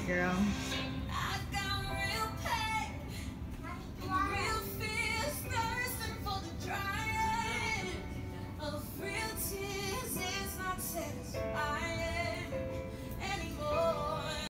girl.